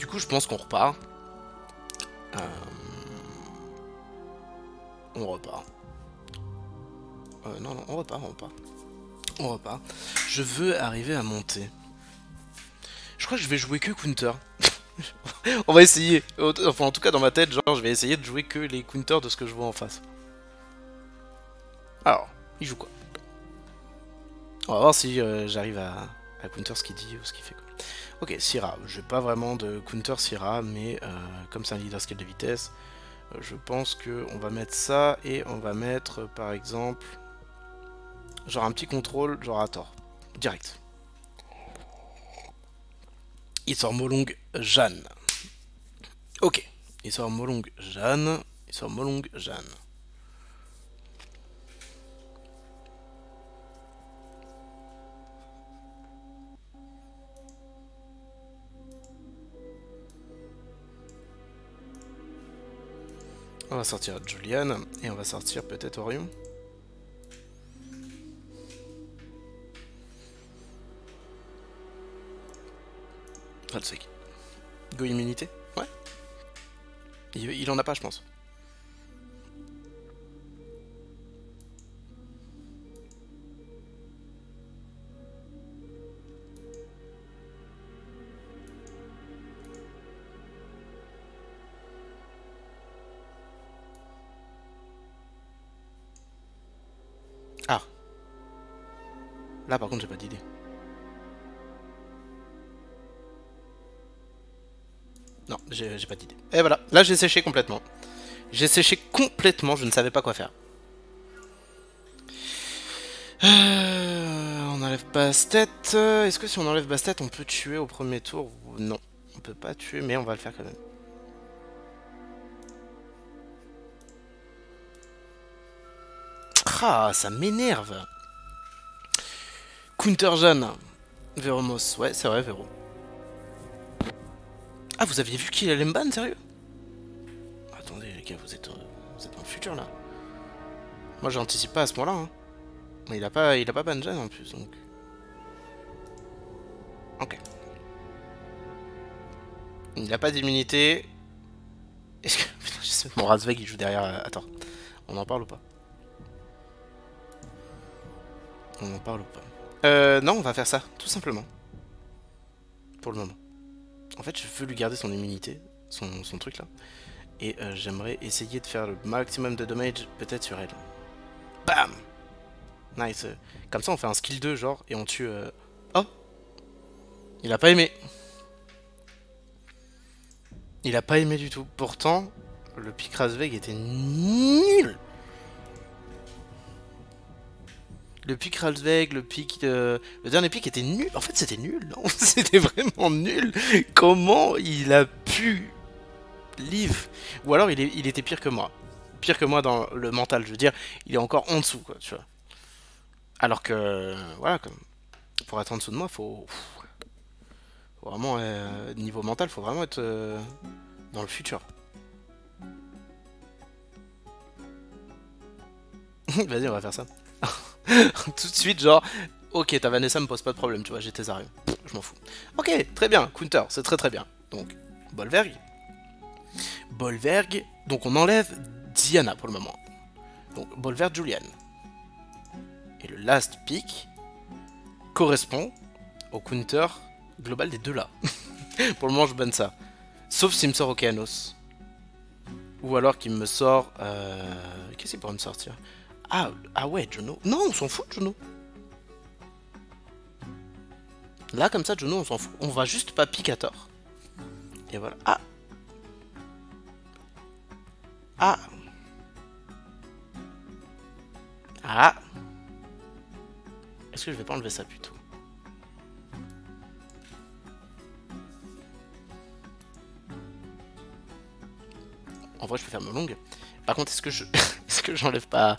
Du coup, je pense qu'on repart. Euh, On repart. Euh, non, non, on repart, on repart. On repart. Je veux arriver à monter. Je crois que je vais jouer que counter. on va essayer. Enfin, en tout cas, dans ma tête, genre, je vais essayer de jouer que les counters de ce que je vois en face. Alors, il joue quoi? On va voir si euh, j'arrive à, à counter ce qu'il dit ou ce qu'il fait. Quoi. Ok, Syrah. J'ai pas vraiment de counter Syrah, mais euh, comme c'est un leader scale de vitesse, euh, je pense que on va mettre ça et on va mettre, euh, par exemple, genre un petit contrôle, genre à tort. Direct. Il sort Molong Jeanne. Ok. Il sort Molong Jeanne. Il sort Molong Jeanne. On va sortir Julian et on va sortir peut-être Orion. Go immunité? Ouais. Il, il en a pas, je pense. Là, par contre, j'ai pas d'idée. Non, j'ai pas d'idée. Et voilà, là j'ai séché complètement. J'ai séché complètement, je ne savais pas quoi faire. Euh, on enlève Bastet. Est-ce que si on enlève Bastet, on peut tuer au premier tour Non, on peut pas tuer, mais on va le faire quand même. Ah, ça m'énerve. Counter Jeanne. Veromos, ouais, c'est vrai, Vero. Ah, vous aviez vu qu'il allait me ban, sérieux? Attendez, les gars, vous êtes, euh, vous êtes dans le futur là. Moi, j'anticipe pas à ce point-là. Hein. Mais il a pas, il a pas ban Jeanne en plus, donc. Ok. Il a pas d'immunité. Est-ce que. Mon Razveg il joue derrière. euh, Attends, on en parle ou pas? On en parle ou pas? Euh, non, on va faire ça, tout simplement. Pour le moment. En fait, je veux lui garder son immunité, son, son truc là. Et euh, j'aimerais essayer de faire le maximum de damage peut-être sur elle. Bam Nice. Comme ça, on fait un skill 2 genre et on tue... euh, Oh Il a pas aimé. Il a pas aimé du tout. Pourtant, le pic Razveg était nul Le pic Ralsveg, le pic. Le dernier pic était nul. En fait, c'était nul, C'était vraiment nul. Comment il a pu... Live Ou alors, il était pire que moi. Pire que moi dans le mental, je veux dire. Il est encore en dessous, quoi, tu vois. Alors que... Voilà, comme... Pour être en dessous de moi, faut... faut vraiment... euh, Niveau mental, faut vraiment être... euh, Dans le futur. Vas-y, on va faire ça. tout de suite, genre, ok, ta Vanessa me pose pas de problème, tu vois, j'ai tes armes. Je m'en fous. Ok, très bien, counter, c'est très très bien. Donc, Bolverg. Bolverg, donc on enlève Diana pour le moment. Donc, Bolverg Julian. Et le last pick correspond au counter global des deux là. pour le moment, je banne ça. Sauf s'il me sort Okeanos. Ou alors qu'il me sort. Euh... Qu'est-ce qu'il pourrait me sortir? Ah, ah ouais, Juno. Non, on s'en fout Juno. Là, comme ça, Juno, on s'en fout. On va juste pas tort. Et voilà. Ah Ah Ah Est-ce que je vais pas enlever ça plutôt En vrai, je peux faire me longue. Par contre, est-ce que je... est-ce que j'enlève pas...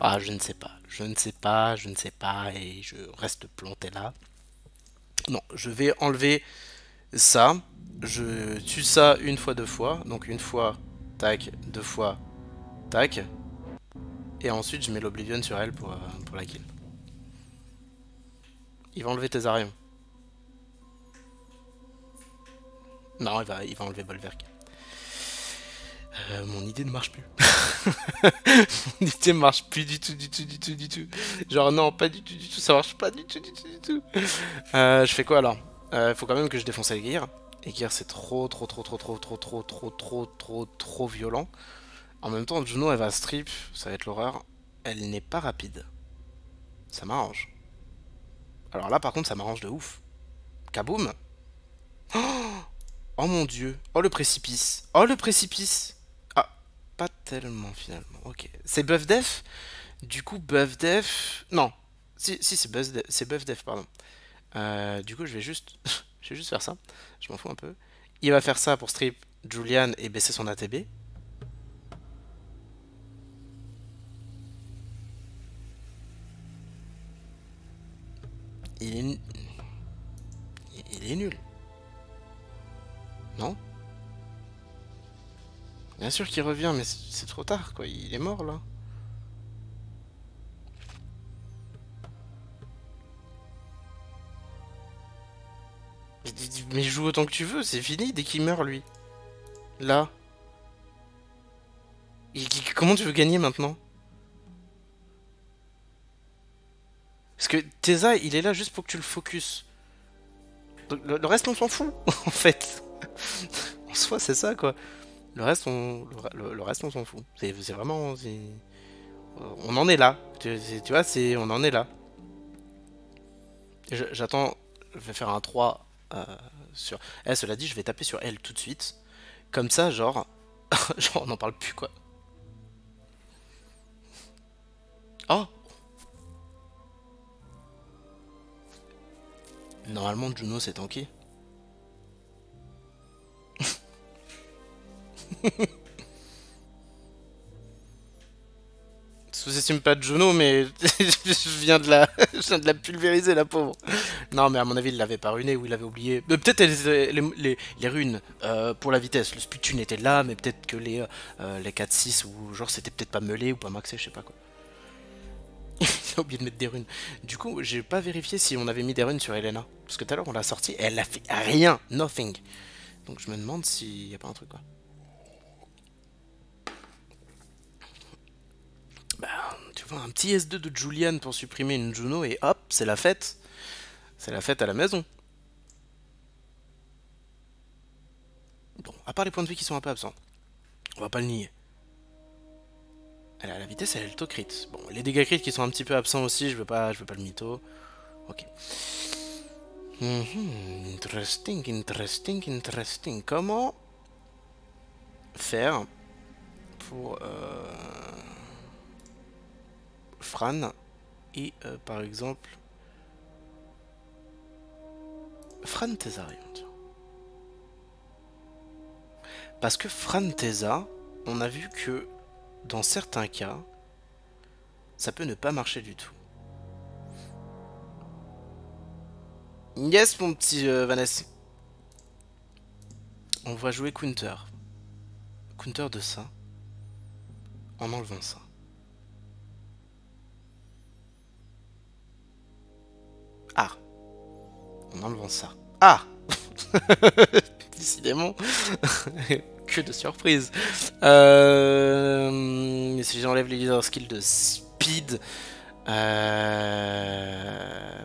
Ah, je ne sais pas. Je ne sais pas, je ne sais pas, et je reste planté là. Non, je vais enlever ça. Je tue ça une fois, deux fois. Donc une fois, tac, deux fois, tac. Et ensuite, je mets l'Oblivion sur elle pour, euh, la kill. Il va enlever tes ariens. Non, il va, il va enlever Bolverk. Euh, mon idée ne marche plus. mon idée marche plus du tout, du tout, du tout, du tout. Genre non, pas du tout, du tout, ça marche pas du tout, du tout, du tout. Euh, je fais quoi alors Il euh, faut quand même que je défonce les gears. Et c'est trop, trop, trop, trop, trop, trop, trop, trop, trop, trop, trop violent. En même temps, Juno elle va strip, ça va être l'horreur. Elle n'est pas rapide. Ça m'arrange. Alors là par contre ça m'arrange de ouf. Kaboom Oh mon dieu. Oh le précipice. Oh le précipice. Pas tellement finalement. Ok. C'est buff def Du coup, buff def... Non. Si, si c'est buff, def, buff def, pardon. Euh, du coup, je vais juste... je vais juste faire ça. Je m'en fous un peu. Il va faire ça pour strip Julian et baisser son ATB. Il est... Il est nul. Non? Bien sûr qu'il revient, mais c'est trop tard, quoi. Il est mort, là. Mais joue autant que tu veux, c'est fini dès qu'il meurt, lui. Là. comment tu veux gagner maintenant? Parce que Tesa, il est là juste pour que tu le focus. le reste, on s'en fout, en fait. en soi, c'est ça, quoi. Le reste, on, le, reste, on s'en fout. C'est vraiment... On en est là. Tu, vois, c'est on en est là. J'attends... Je vais faire un 3 euh, sur... Eh, cela dit, je vais taper sur elle tout de suite. Comme ça, genre... genre, on n'en parle plus, quoi. Oh Normalement, Juno, c'est tanké. Sous-estime pas Juno, mais je viens de la, pulvériser, la pauvre. Non, mais à mon avis, il l'avait pas ruiné ou il l'avait oublié. Peut-être les, runes euh, pour la vitesse. Le Sputune était là, mais peut-être que les, euh, les 4-6 ou genre c'était peut-être pas meulé ou pas maxé, je sais pas quoi. il a oublié de mettre des runes. Du coup, j'ai pas vérifié si on avait mis des runes sur Elena. Parce que tout à l'heure, on l'a sorti elle a fait rien, nothing. Donc je me demande s'il y a pas un truc quoi. Bah, tu vois, un petit S2 de Julian pour supprimer une Juno et hop, c'est la fête. C'est la fête à la maison. Bon, à part les points de vie qui sont un peu absents. On va pas le nier. Elle a la vitesse, elle a le taux crit. Bon, les dégâts crit qui sont un petit peu absents aussi, je veux pas, je veux pas le mytho. Ok. Mhm, interesting, interesting, interesting. Comment faire pour... Euh Fran et euh, par exemple Fran Tezarion. Parce que Fran Teza, on a vu que dans certains cas, ça peut ne pas marcher du tout. Yes, mon petit euh, Vanessa. On va jouer counter. Counter de ça. En enlevant ça. Ah. En enlevant ça. Ah Décidément. que de surprise. Euh... Si j'enlève les leader skills de speed... Euh...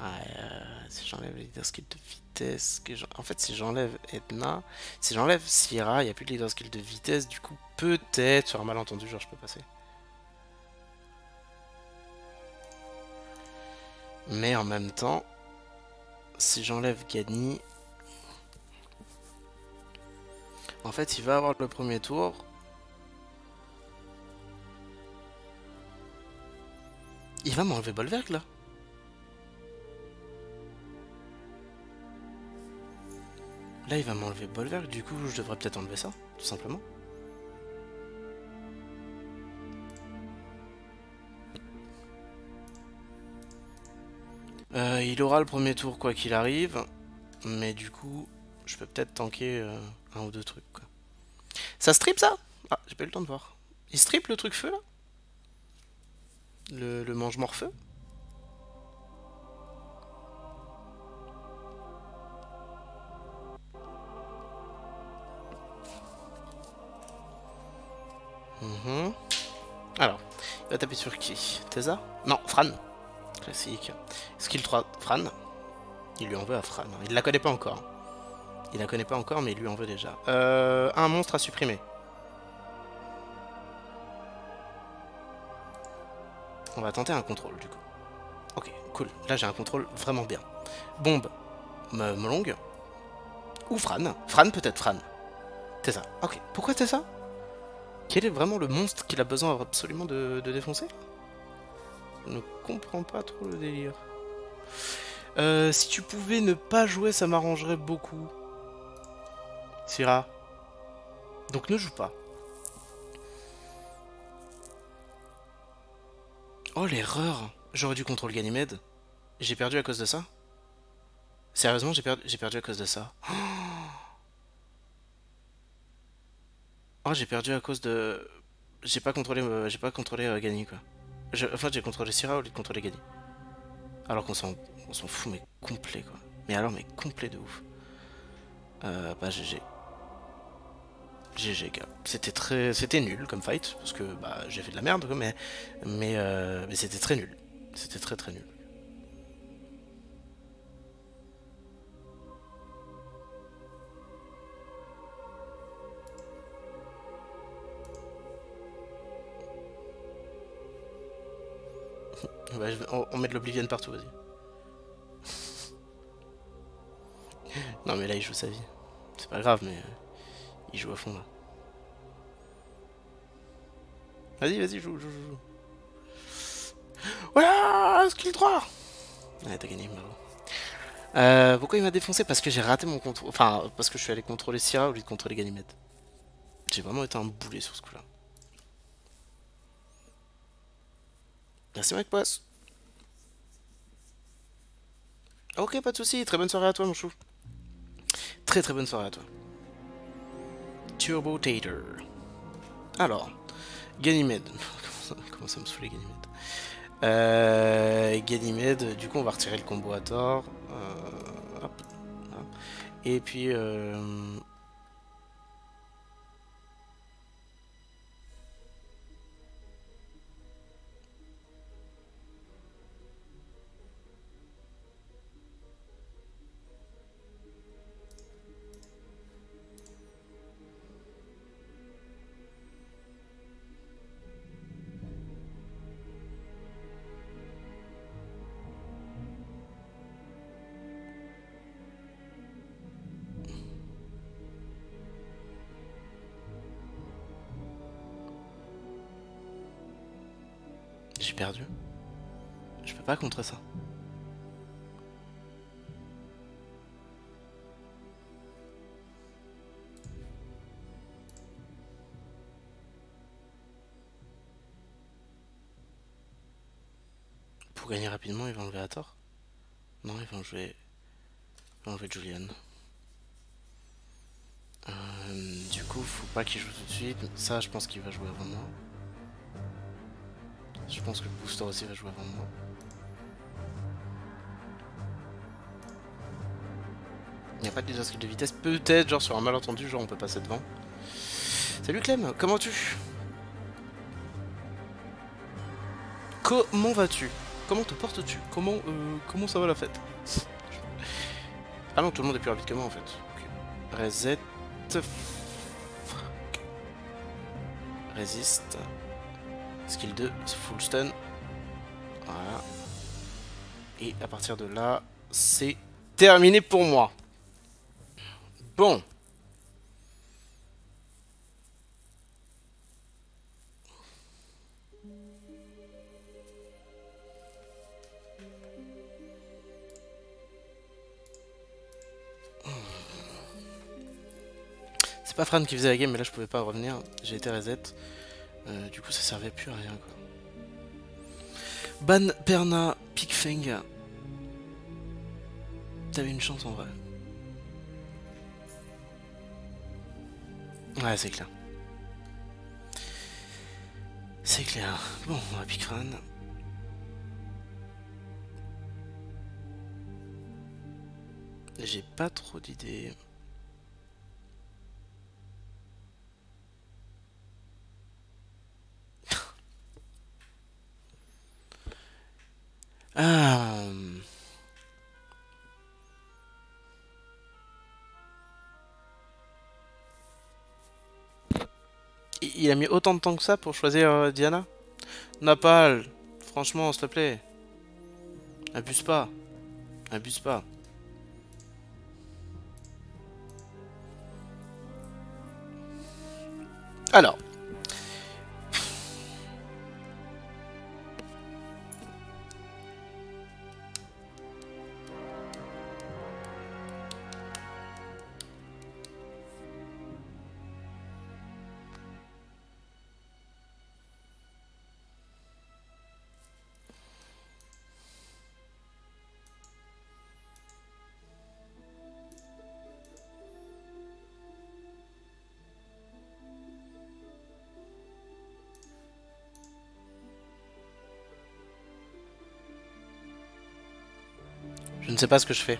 euh... si j'enlève les leader skills de vitesse... En fait, si j'enlève Edna... Si j'enlève Sierra, il n'y a plus de leader skill de vitesse. Du coup, peut-être, sur un malentendu, genre je peux passer. Mais en même temps, si j'enlève Gani, en fait, il va avoir le premier tour. Il va m'enlever Bolverk là. Là, il va m'enlever Bolverk, du coup, je devrais peut-être enlever ça, tout simplement. Euh, il aura le premier tour quoi qu'il arrive, mais du coup, je peux peut-être tanker euh, un ou deux trucs. Ça strip ça? Ah, j'ai pas eu le temps de voir. Il strip le truc feu là? Le, mange morfeu. Mhm. Alors, il va taper sur qui? Tesa Non, Fran Classique. Skill 3, Fran? Il lui en veut à Fran. Il la connaît pas encore. Il la connaît pas encore, mais il lui en veut déjà. Euh, un monstre à supprimer. On va tenter un contrôle, du coup. Ok, cool. Là, j'ai un contrôle vraiment bien. Bombe. Molong. Ou Fran. Fran, peut-être Fran. Tessa. Ok. Pourquoi Tessa Quel est vraiment le monstre qu'il a besoin absolument de, défoncer? Ne comprends pas trop le délire. Euh, si tu pouvais ne pas jouer, ça m'arrangerait beaucoup. Syrah. Donc ne joue pas. Oh l'erreur J'aurais dû contrôler Ganymède. J'ai perdu à cause de ça Sérieusement, j'ai perdu, perdu à cause de ça. Oh, j'ai perdu à cause de... J'ai pas contrôlé, euh, j'ai pas contrôlé euh, quoi. Enfin, j'ai contrôlé Syrah au lieu de contrôler Gany. Alors qu'on s'en fout, mais complet, quoi. Mais alors, mais complet de ouf. Euh, bah, GG. GG, gars. C'était très... C'était nul comme fight, parce que, bah, j'ai fait de la merde, quoi, mais... Mais, euh, mais c'était très nul. C'était très très nul. On, met de l'Oblivion partout, vas-y. non mais là il joue sa vie. C'est pas grave mais euh, il joue à fond là. Vas-y, vas-y, joue, joue, joue. Voilà Skill 3 Ouais, t'as gagné, bravo. Euh, pourquoi il m'a défoncé? Parce que j'ai raté mon contrôle. Enfin, parce que je suis allé contrôler Sierra au lieu de contrôler Ganymede. J'ai vraiment été un boulet sur ce coup-là. Merci Boss. Ok, pas de soucis. Très bonne soirée à toi, mon chou. Très très bonne soirée à toi. Turbo Tater. Alors, Ganymede. Comment ça me saouler Ganymede euh, Ganymede, du coup on va retirer le combo à tort. Euh, Et puis... Euh, pas contrer ça. Pour gagner rapidement, il va enlever à tort Non, il va enlever... Il enlever Julian. Euh, du coup, faut pas qu'il joue tout de suite. Ça, je pense qu'il va jouer avant moi. Je pense que le booster aussi va jouer avant moi. Il n'y a pas de de vitesse. Peut-être, genre sur un malentendu, genre on peut passer devant. Salut Clem, comment tu Comment vas-tu? Comment te portes-tu? Comment euh, comment ça va la fête? Ah non, tout le monde est plus rapide que moi en fait. Reset. Résiste. Skill 2, full stun. Voilà. Et à partir de là, c'est terminé pour moi. Bon. C'est pas Fran qui faisait la game, mais là je pouvais pas revenir. J'ai été reset. Euh, du coup, ça servait plus à rien, quoi. Ban Perna Pigfeng. T'avais une chance en vrai. Ouais, c'est clair. C'est clair. Bon, on va Picrane. J'ai pas trop d'idées. ah. Hum. Il a mis autant de temps que ça pour choisir euh, Diana Napal, franchement, s'il te plaît. Abuse pas. Abuse pas. Alors, Je ne sais pas ce que je fais.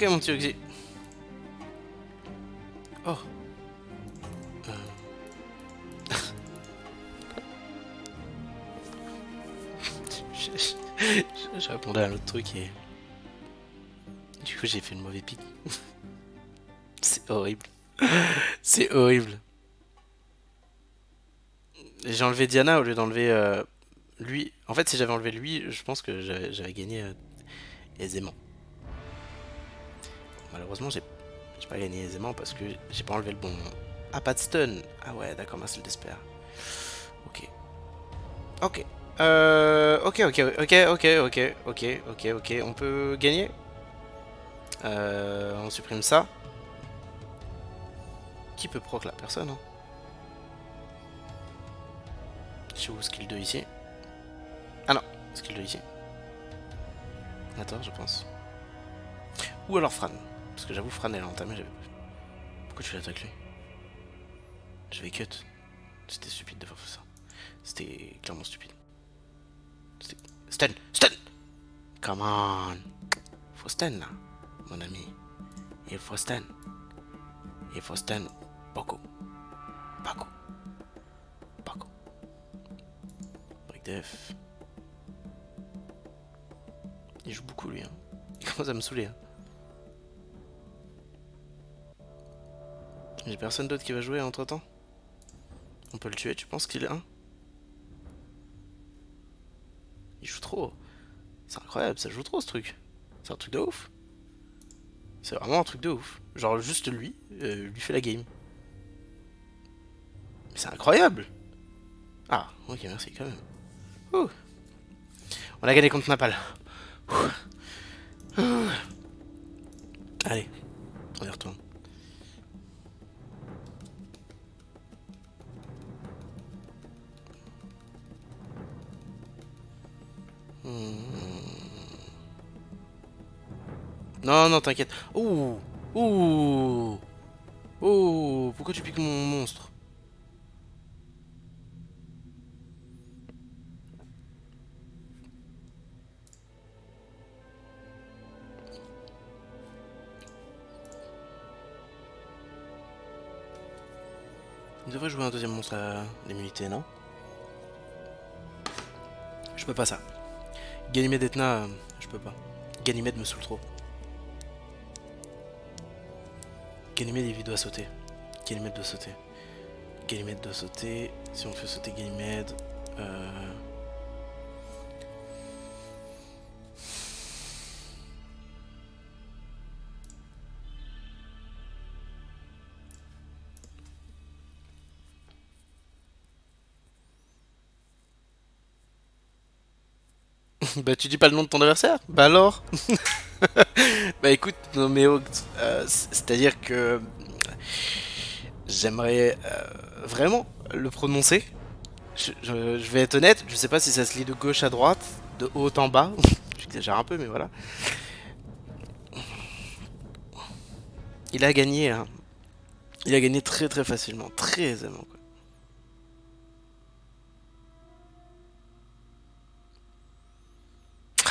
Ok mon petit Oxy. Oh. Euh. je, répondais à un autre truc et... Du coup j'ai fait le mauvais pic. C'est horrible. C'est horrible. J'ai enlevé Diana au lieu d'enlever euh, lui. En fait si j'avais enlevé lui, je pense que j'avais gagné euh, aisément. Malheureusement, j'ai pas gagné aisément parce que j'ai pas enlevé le bon. Ah, pas de stun. Ah ouais, d'accord, Marcel d'espère. Ok. Ok. Euh, ok, ok, ok, ok, ok, ok, ok, ok. On peut gagner? Euh, On supprime ça. Qui peut proc là Personne. Hein? Je où skill 2 ici? Ah non, skill 2 ici. Attends, je pense. Ou alors Fran. Parce que j'avoue, Fran, elle a entamé. Pourquoi tu l'attaques lui? J'avais cut. C'était stupide de faire ça. C'était clairement stupide. Stun Stun Come on Faut stun là, mon ami. Il faut stun. Il faut stun beaucoup. Beaucoup. Beaucoup. Break def. Il joue beaucoup lui. Hein. Il commence à me saouler. Hein. J'ai personne d'autre qui va jouer entre temps On peut le tuer, tu penses qu'il est un? Il joue trop. C'est incroyable, ça joue trop ce truc. C'est un truc de ouf. C'est vraiment un truc de ouf. Genre juste lui, euh, lui fait la game. c'est incroyable Ah, ok, merci quand même. On a gagné contre Napal. Allez, on y retourne. Non, non, t'inquiète. Ouh Ouh Ouh Pourquoi tu piques mon monstre? Il devrait jouer un deuxième monstre à l'immunité, non? Je peux pas ça. Ganymède Etna, je peux pas. Ganymède me saoule trop. Ganymède il doit sauter. Ganymède doit sauter. Ganymède doit sauter. Si on fait sauter Ganymède... Euh... bah tu dis pas le nom de ton adversaire? Bah alors? Bah écoute, non euh, c'est-à-dire que j'aimerais euh, vraiment le prononcer. Je, vais être honnête, je sais pas si ça se lit de gauche à droite, de haut en bas. J'exagère un peu, mais voilà. Il a gagné, hein. Il a gagné très très facilement, très aisément. Quoi.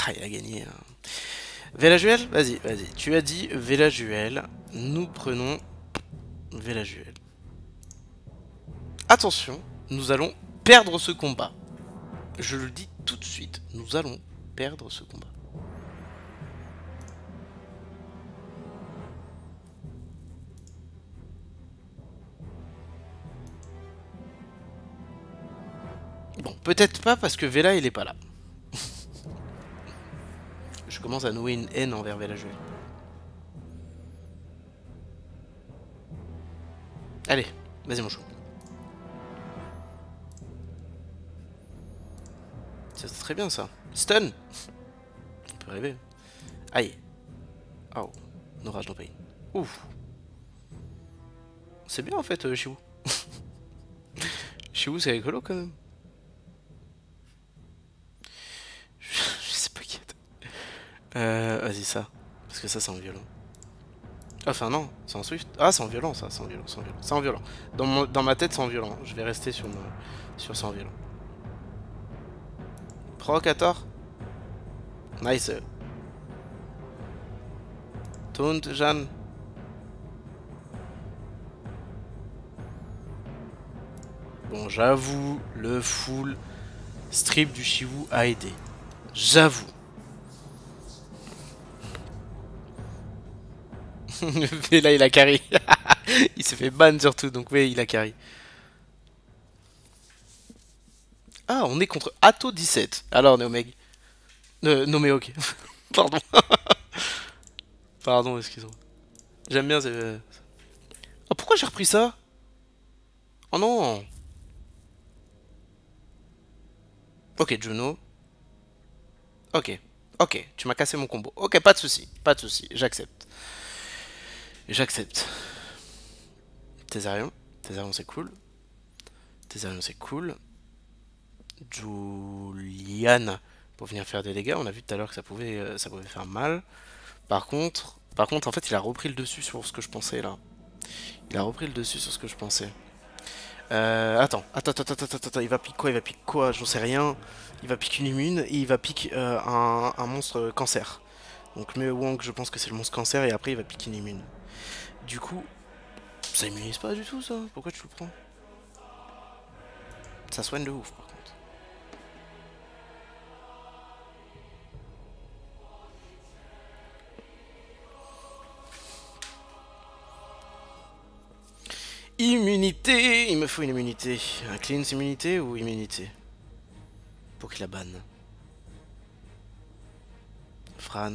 Ah, il a gagné. Hein. Vélajuel Vas-y, vas-y. Tu as dit Vélajuel. Nous prenons Vélajuel. Attention, nous allons perdre ce combat. Je le dis tout de suite, nous allons perdre ce combat. Bon, peut-être pas parce que Vela il est pas là. Commence à nouer une haine envers Vela Allez, vas-y mon chou. C'est très bien ça. Stun On peut rêver. Aïe. Oh. Orage no pain. Ouf. C'est bien en fait, euh, Chiou. Chiou, c'est rigolo quand même. Je, sais pas qui est. Euh, vas-y, ça. Parce que ça, c'est en violent. Enfin, non, c'est en Swift. Ah, c'est en violent, ça, c'est en violent, c'est en violent. Dans, dans ma tête, c'est en violent. Je vais rester sur, mon... sur ça en violent. Provocator. Nice. Taunt, Jeanne. Bon, j'avoue, le full strip du Shivu a aidé. J'avoue. Et là, il a carry. il s'est fait ban surtout, donc oui, il a carry. Ah, on est contre Atto 17. Alors, Neomeg. Euh, ok. Pardon. Pardon, excuse-moi. J'aime bien. Oh, pourquoi j'ai repris ça? Oh non Ok, Juno. Ok. Ok, tu m'as cassé mon combo. Ok, pas de souci. Pas de souci. J'accepte. J'accepte. Thésarion. Thésarion, c'est cool. Thésarion, c'est cool. Julian pour venir faire des dégâts. On a vu tout à l'heure que ça pouvait, euh, ça pouvait faire mal. Par contre, par contre, en fait, il a repris le dessus sur ce que je pensais là. Il a repris le dessus sur ce que je pensais. Euh, attends, attends, attends, attends, attends, il va piquer quoi Il va piquer quoi J'en sais rien. Il va piquer une immune et il va piquer euh, un, monstre cancer. Donc mais Wong, je pense que c'est le monstre cancer et après il va piquer une immune. Du coup, ça immunise pas du tout ça Pourquoi tu le prends? Ça soigne de ouf. Immunité Il me faut une immunité. Un cleanse immunité ou immunité? Pour qu'il la banne. Fran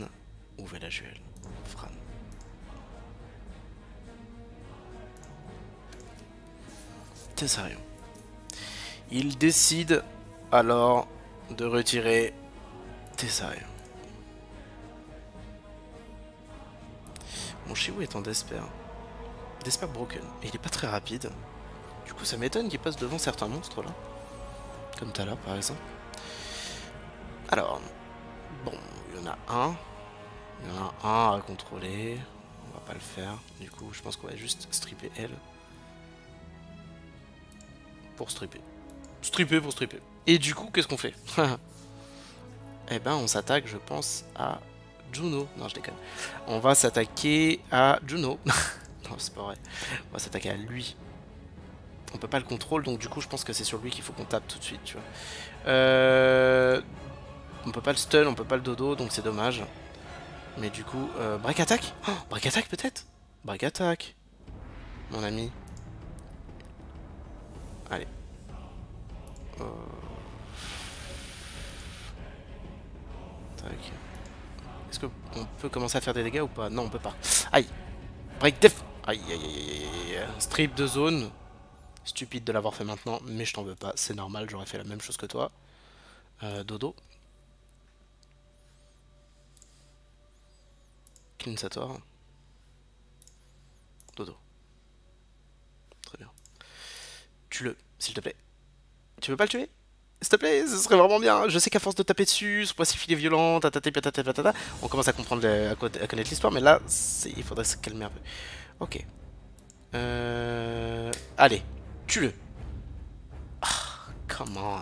ou Velajuel Fran. Il décide alors de retirer Tessarion. Mon Shiwu est en despair. Despair Broken. Et il est pas très rapide. Du coup, ça m'étonne qu'il passe devant certains monstres là. Comme Tala par exemple. Alors, bon, il y en a un. Il y en a un à contrôler. On va pas le faire. Du coup, je pense qu'on va juste stripper elle. Stripper. Stripper pour stripper. Et du coup, qu'est-ce qu'on fait Eh ben, on s'attaque, je pense, à Juno. Non, je déconne. On va s'attaquer à Juno. c'est pas vrai. On va s'attaquer à lui. On peut pas le contrôler, donc du coup, je pense que c'est sur lui qu'il faut qu'on tape tout de suite, tu vois. Euh... On peut pas le stun, on peut pas le dodo, donc c'est dommage. Mais du coup, euh, break attack oh, Break attack peut-être? Break attack Mon ami. Euh... Est-ce qu'on peut commencer à faire des dégâts ou pas? Non, on peut pas. Aïe Break def Aïe, aïe, aïe, aïe, Strip de zone. Stupide de l'avoir fait maintenant, mais je t'en veux pas. C'est normal, j'aurais fait la même chose que toi. Euh, dodo. Kinsator. Dodo. Très bien. Tue-le, s'il te plaît. Tu veux pas le tuer? S'il te plaît, ce serait vraiment bien. Je sais qu'à force de taper dessus, ce poissif il est violent, on commence à comprendre, à connaître l'histoire, mais là, il faudrait se calmer un peu. Ok. Euh... Allez, tue-le. Ah, comment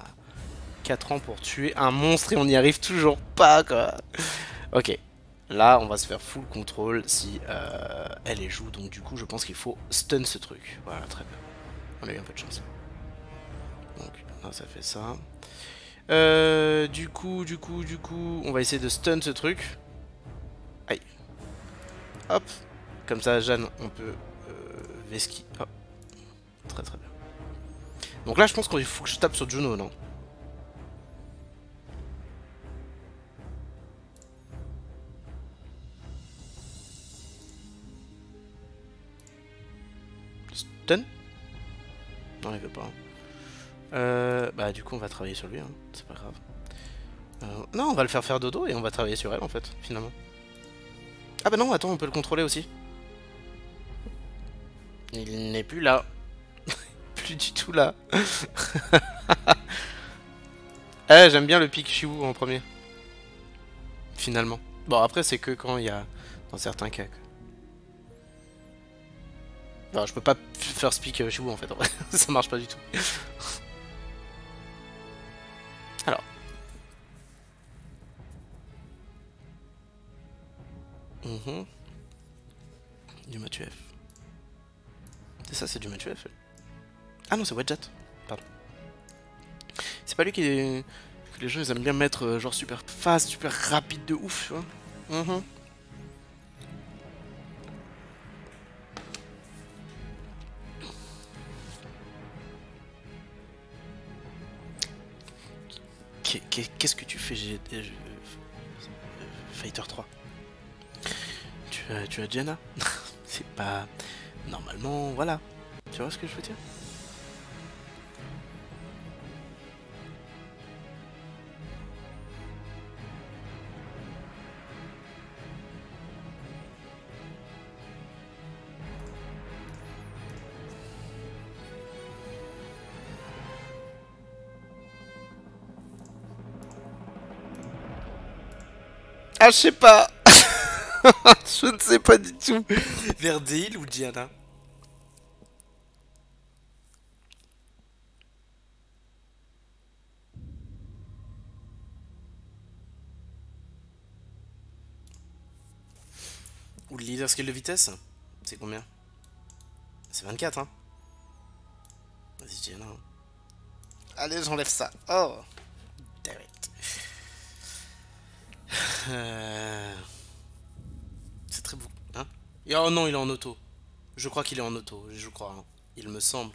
4 ans pour tuer un monstre et on n'y arrive toujours pas, quoi. Ok. Là, on va se faire full contrôle si euh, elle est joue. Donc du coup, je pense qu'il faut stun ce truc. Voilà, très bien. On a eu un peu de chance. Donc là, ça fait ça. Euh, du coup, du coup, du coup, on va essayer de stun ce truc. Aïe. Hop. Comme ça, Jeanne, on peut euh, Veski. Hop. Très très bien. Donc là, je pense qu'il faut que je tape sur Juno, non? Non, il veut pas. Euh, bah du coup on va travailler sur lui, hein. c'est pas grave. Euh, non, on va le faire faire dodo et on va travailler sur elle en fait, finalement. Ah bah non, attends, on peut le contrôler aussi. Il n'est plus là. plus du tout là. eh, j'aime bien le pic Chiou en premier. Finalement. Bon, après, c'est que quand il y a... Dans certains cas. Non, je peux pas faire speak chez vous en fait, ça marche pas du tout. Alors. Mmh. Du Matuef. C'est ça, c'est du Matuef. Ah non, c'est Wedget. Pardon. C'est pas lui qui est... que les gens ils aiment bien mettre euh, genre super fast, super rapide de ouf, tu vois. Mmh. Qu'est-ce que tu fais euh, Fighter 3 tu as, tu as Jenna C'est pas... Normalement, voilà. Tu vois ce que je veux dire? Ah, je sais pas. je ne sais pas du tout. Verdil ou Diana Ou le leader skill de vitesse C'est combien? C'est 24, hein Vas-y, Diana. Allez, j'enlève ça. Oh Euh, c'est très beau. Hein Oh non, il est en auto. Je crois qu'il est en auto, je crois. Hein. Il me semble.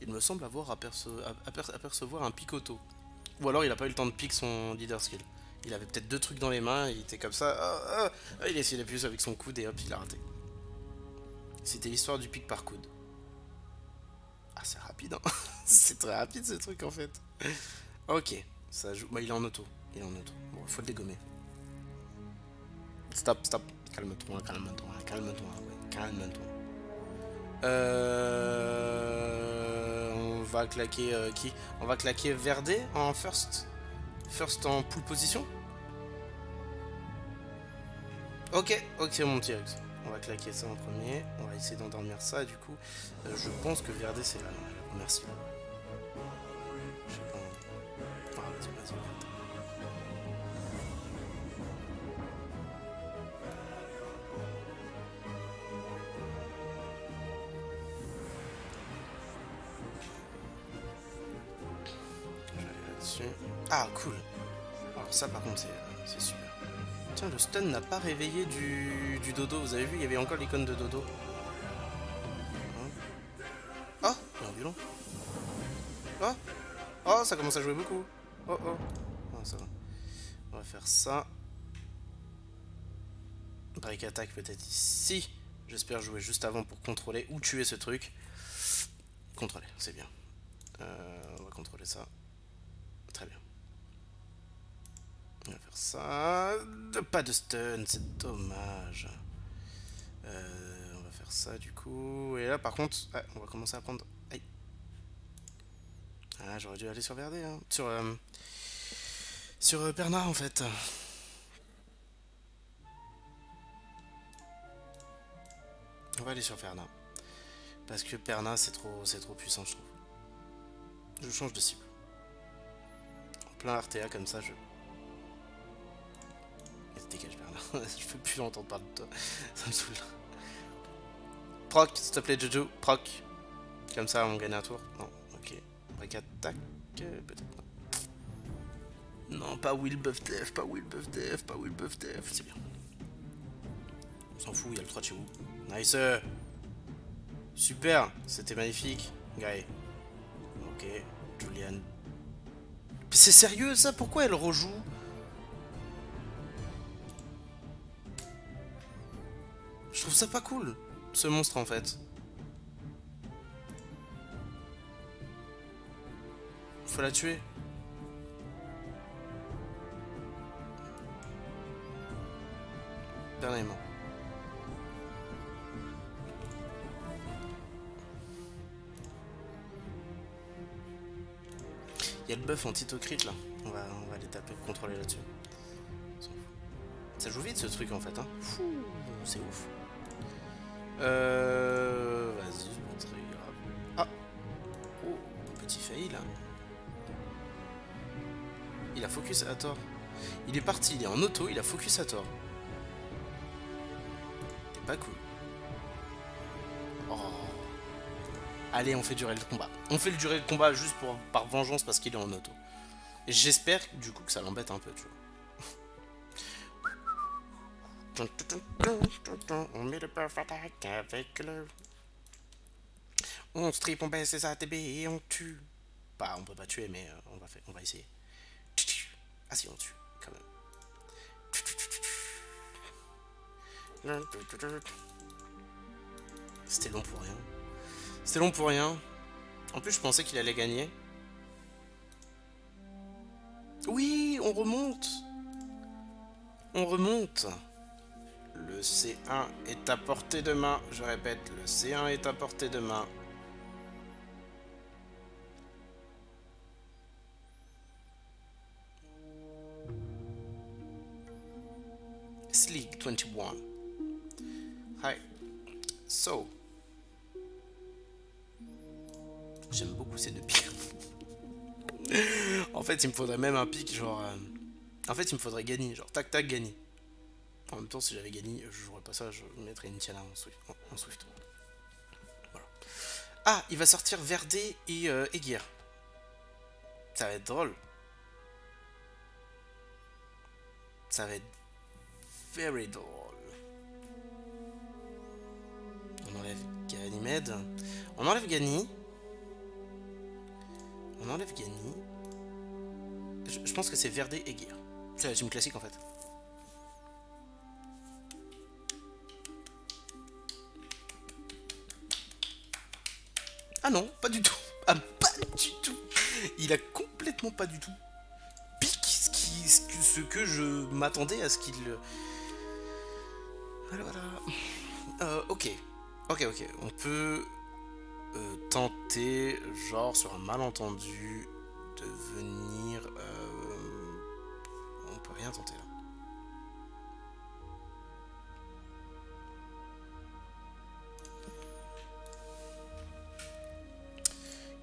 Il me semble avoir apercevoir un pic auto. Ou alors il a pas eu le temps de pique son leader skill. Il avait peut-être deux trucs dans les mains, il était comme ça. Ah, ah, il a essayé d'appuyer avec son coude et hop, il a raté. C'était l'histoire du pic par coude. Ah, c'est rapide, hein C'est très rapide ce truc en fait. Ok, ça joue. Bah, il est en auto. Il est en auto. Bon, faut le dégommer. Stop, stop. Calme-toi, calme-toi, calme-toi, calme-toi. Euh... On va claquer euh, qui? On va claquer Verdé en first? First en pool position? Ok, ok mon T-Rex. On va claquer ça en premier. On va essayer d'endormir ça. du coup, euh, je pense que Verdé c'est là. Merci. C'est super. Tiens, le stun n'a pas réveillé du, dodo. Vous avez vu, il y avait encore l'icône de dodo. Hein oh, il y a un violon. Oh, oh, ça commence à jouer beaucoup. Oh, oh. Ah, ça va. On va faire ça. Break attack peut-être ici. J'espère jouer juste avant pour contrôler ou tuer ce truc. Contrôler, c'est bien. Euh, on va contrôler ça. Très bien. On va faire ça. Pas de stun, c'est dommage. Euh, on va faire ça du coup. Et là par contre, ah, on va commencer à prendre... Aïe. Ah, j'aurais dû aller sur Verdé, hein. Sur... Euh, sur euh, en fait. On va aller sur Perna. Parce que Perna c'est trop, c'est trop puissant je trouve. Je change de cible. En plein RTA comme ça je... Je peux plus entendre parler de toi. Ça me saoule. Proc, s'il te plaît Jojo. Proc. Comme ça on gagne un tour. Non, ok. Break attack. Peut-être non. Non, pas Will Buff Def, pas Will Buff Def, pas Will Buff Def. C'est bien. On s'en fout, il y a le 3 de chez vous. Nice Super C'était magnifique, Guy. Ok, Julian. C'est sérieux ça? Pourquoi elle rejoue? Trouve ça pas cool, ce monstre en fait. Faut la tuer. Dernièrement. Il y a le buff anti-tocrit là. On va, on va aller taper, contrôler là-dessus. Ça joue vite ce truc en fait. Hein. C'est ouf. Euh. Vas-y, très grave. Ah Oh, petit fail. Il a focus à tort. Il est parti, il est en auto, il a focus à tort. C'est pas cool. Allez, on fait durer le combat. On fait le durer le combat juste pour, par vengeance parce qu'il est en auto. J'espère du coup que ça l'embête un peu, tu vois. On met le buff attack avec le... On strip, on baisse les ATB et on tue. Bah, on peut pas tuer, mais euh, on, va on va essayer. Ah si, on tue, quand même. C'était long pour rien. C'était long pour rien. En plus, je pensais qu'il allait gagner. Oui, on remonte. On remonte. Le C1 est à portée de main. Je répète, le C1 est à portée de main. Sleek 21. Hi. So, J'aime beaucoup ces deux pics. en fait, il me faudrait même un pic, genre... Euh, en fait, il me faudrait gagner, genre tac tac gagner. En même temps, si j'avais gagné, je jouerais pas ça, je mettrais une Tiana en Swift. En, Swift. Voilà. Ah, il va sortir Verdé et euh, Ça va être drôle. Ça va être very drôle. On enlève Ganymede. On enlève Gany. On enlève Gany. Je, pense que c'est Verdé et Gear. C'est team classique en fait. Ah non, pas du tout. Ah, pas du tout. Il a complètement pas du tout pique ce, qui, ce que je m'attendais à ce qu'il... Voilà, voilà. Euh, ok. Ok, ok. On peut euh, tenter, genre sur un malentendu, de venir... Euh, on peut rien tenter là.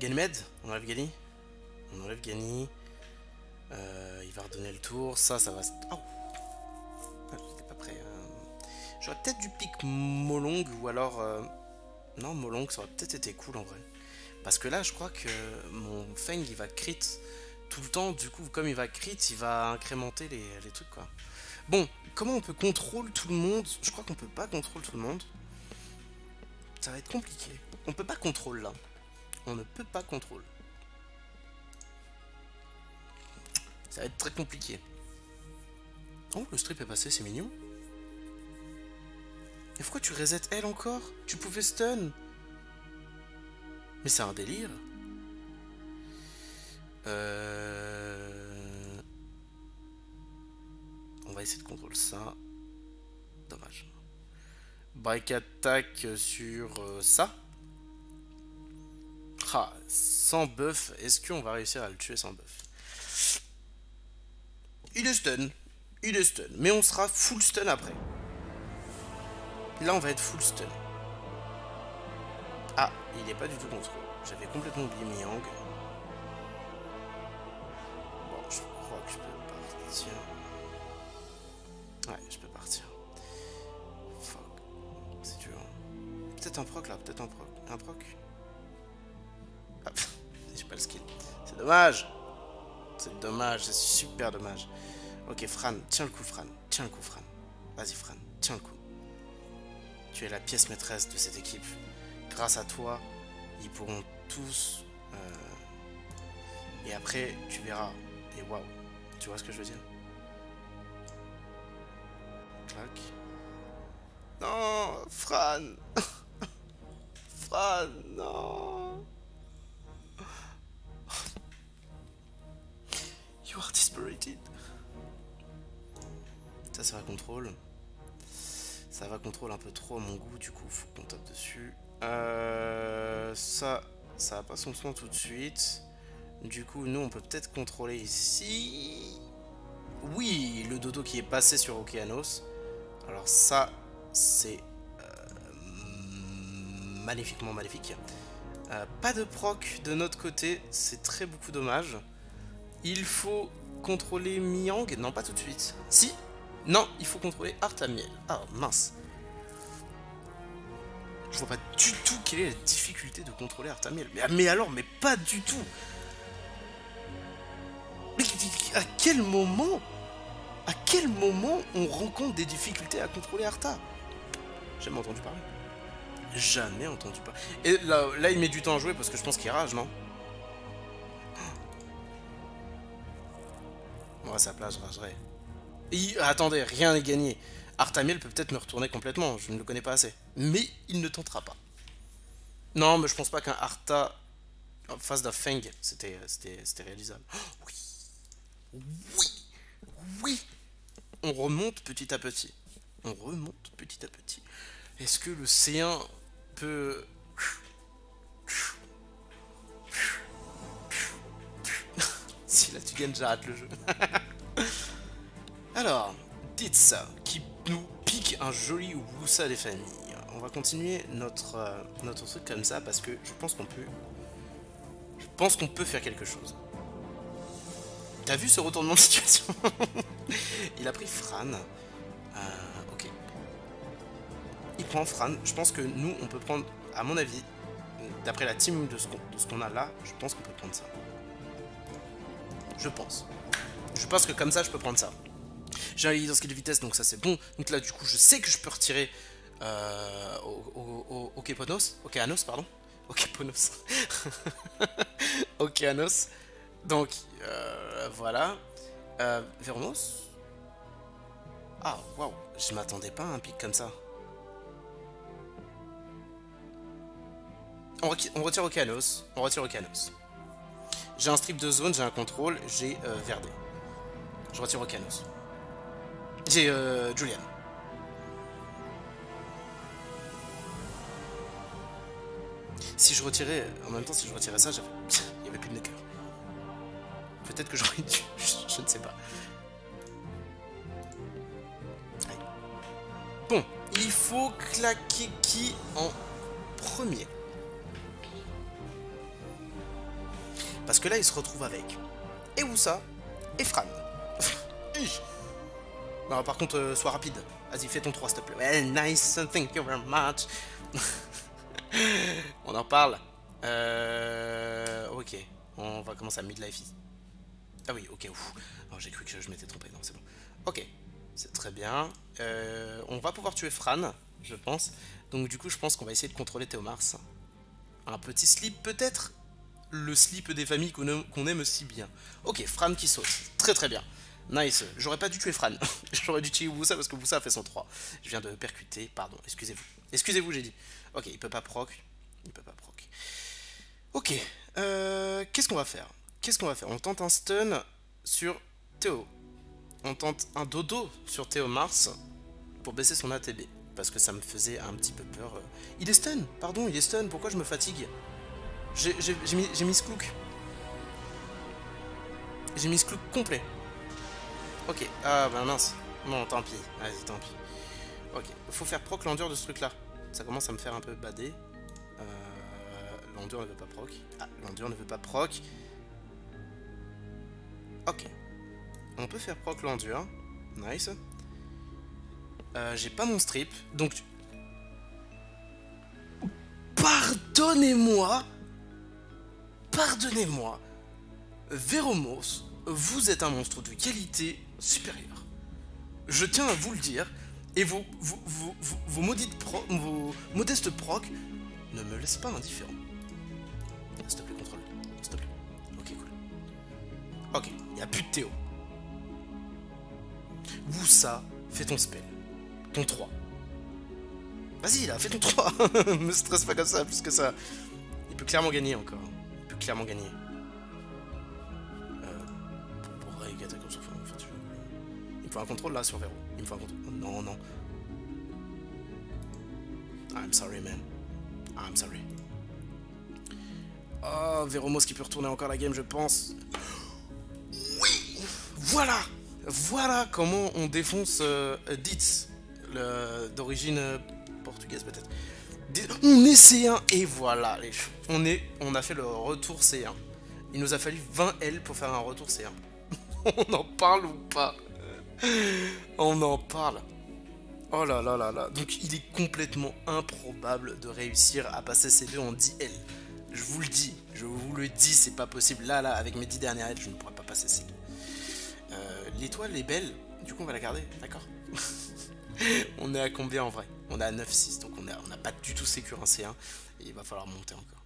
Ganymède On enlève Gany On enlève Gany. Euh, il va redonner le tour. Ça, ça va... Oh ah, J'étais pas prêt. J'aurais peut-être du pic Molong ou alors... Non, Molong, ça aurait peut-être été cool en vrai. Parce que là, je crois que mon Feng, il va crit tout le temps. Du coup, comme il va crit, il va incrémenter les, trucs, quoi. Bon, comment on peut contrôler tout le monde? Je crois qu'on peut pas contrôler tout le monde. Ça va être compliqué. On peut pas contrôler, là. On ne peut pas contrôler. Ça va être très compliqué. Oh, le strip est passé, c'est mignon. Mais pourquoi tu reset elle encore? Tu pouvais stun Mais c'est un délire. Euh... On va essayer de contrôler ça. Dommage. Break attack sur euh, ça. Ah, sans buff, est-ce qu'on va réussir à le tuer sans buff Il est stun. Il est stun. Mais on sera full stun après. Là, on va être full stun. Ah, il n'est pas du tout contre J'avais complètement oublié Miang. Bon, je crois que je peux partir. Ouais, je peux partir. Fuck. C'est dur. Peut-être un proc là, peut-être un proc. Un proc? C'est dommage. C'est dommage, c'est super dommage. Ok, Fran, tiens le coup, Fran. Tiens le coup, Fran. Vas-y, Fran, tiens le coup. Tu es la pièce maîtresse de cette équipe. Grâce à toi, ils pourront tous... Euh, et après, tu verras. Et waouh. Tu vois ce que je veux dire? Clac. Non, Fran Fran, non Ça, va contrôle. Ça va contrôle un peu trop mon goût, du coup, faut qu'on tape dessus. Euh, ça, ça va pas son soin tout de suite. Du coup, nous, on peut peut-être contrôler ici. Oui, le dodo qui est passé sur Okeanos. Alors ça, c'est euh, magnifiquement maléfique. Euh, pas de proc de notre côté, c'est très beaucoup dommage. Il faut contrôler Miang. Non, pas tout de suite. Si Non, il faut contrôler Artamiel. Ah, mince. Je vois pas du tout quelle est la difficulté de contrôler Artamiel. Mais, mais alors, mais pas du tout Mais à quel moment À quel moment on rencontre des difficultés à contrôler Arta? Jamais entendu parler. Jamais entendu parler. Et là, là, il met du temps à jouer parce que je pense qu'il rage, non? Moi, à sa place, je ragerais. Attendez, rien n'est gagné. Artamiel peut peut-être me retourner complètement, je ne le connais pas assez. Mais il ne tentera pas. Non, mais je pense pas qu'un Arta en face d'un Feng, c'était réalisable. Oh, oui Oui Oui On remonte petit à petit. On remonte petit à petit. Est-ce que le C1 peut... si là tu gagnes, j'arrête le jeu. Alors, ça qui nous pique un joli Wusa des familles. On va continuer notre, euh, notre truc comme ça parce que je pense qu'on peut... Je pense qu'on peut faire quelque chose. T'as vu ce retournement de situation? Il a pris Fran. Euh, ok. Il prend Fran. Je pense que nous, on peut prendre, à mon avis, d'après la team de ce qu'on a là, je pense qu'on peut prendre ça. Je pense. Je pense que comme ça, je peux prendre ça. J'ai un skill de vitesse, donc ça c'est bon. Donc là, du coup, je sais que je peux retirer euh, au, Okeanos, pardon. Okeponos. Okeanos. Donc, euh, voilà. Euh, Ah, waouh, je m'attendais pas à un pic comme ça. On, retire Okeanos. On retire Okeanos. J'ai un strip de zone, j'ai un contrôle, j'ai euh, Verdé. Je retire Okeanos. J'ai euh, Julian. Si je retirais, en même temps, si je retirais ça, il n'y avait plus de cœur. Peut-être que j'aurais dû, je, ne sais pas. Bon, il faut claquer qui en premier? Parce que là, il se retrouve avec et ça et Fran. Non, par contre, euh, sois rapide. Vas-y, fais ton 3, s'il te plaît. Ouais, nice, thank you very much. on en parle. Euh, ok, on va commencer à midlife. Ah oui, ok, ouf. J'ai cru que je m'étais trompé. Non, c'est bon. Ok, c'est très bien. Euh, on va pouvoir tuer Fran, je pense. Donc du coup, je pense qu'on va essayer de contrôler Théomars. Un petit slip peut-être? Le slip des familles qu'on aime, si bien. Ok, Fran qui saute. Très très bien. Nice. J'aurais pas dû tuer Fran. J'aurais dû tuer Wusa parce que Wusa a fait son 3. Je viens de percuter. Pardon. Excusez-vous. Excusez-vous, j'ai dit. Ok, il peut pas proc. Il peut pas proc. Ok. Euh, Qu'est-ce qu'on va faire? Qu'est-ce qu'on va faire? On tente un stun sur Théo. On tente un dodo sur Théo Mars pour baisser son ATB. parce que ça me faisait un petit peu peur. Il est stun, pardon, il est stun, pourquoi je me fatigue? J'ai mis, mis. J'ai mis Sklook complet. Ok, ah bah mince. Non, tant pis, vas-y, tant pis. Ok, faut faire proc l'endure de ce truc là. Ça commence à me faire un peu bader. Euh, ne veut pas proc. Ah, l'endure ne veut pas proc. Ok. On peut faire proc l'endure. Nice. Euh, j'ai pas mon strip, donc... Pardonnez-moi Pardonnez-moi Véromos, vous êtes un monstre de qualité supérieure. Je tiens à vous le dire, et vos, vos, vos, vos, vos modestes proc ne me laissent pas indifférent. S'il te plaît, contrôle. S'il te plaît. Ok, cool. Ok, il n'y a plus de Théo. Vous, ça, fais ton spell. Ton 3. Vas-y, là, fais ton 3. Me stresse pas comme ça, plus que ça. Il peut clairement gagner encore. Il peut clairement gagner. Me faut un contrôle là sur Vero. Il me faut un contrôle. Non, non. I'm sorry, man. I'm sorry. Oh, Veromos qui peut retourner encore la game, je pense. Oui Voilà Voilà comment on défonce euh, Ditz d'origine euh, portugaise peut-être. On est C1 et voilà, les on, est, on a fait le retour C1. Il nous a fallu 20 L pour faire un retour C1. on en parle ou pas? On en parle. Oh là là là là. Donc il est complètement improbable de réussir à passer C2 en 10 L. Je vous le dis, je vous le dis, c'est pas possible. Là, là, avec mes 10 dernières L, je ne pourrais pas passer C2. Euh, L'étoile est belle, du coup on va la garder, d'accord? On est à combien en vrai? On est à 9-6, donc on n'a on a pas du tout sécur un C1. Et il va falloir monter encore.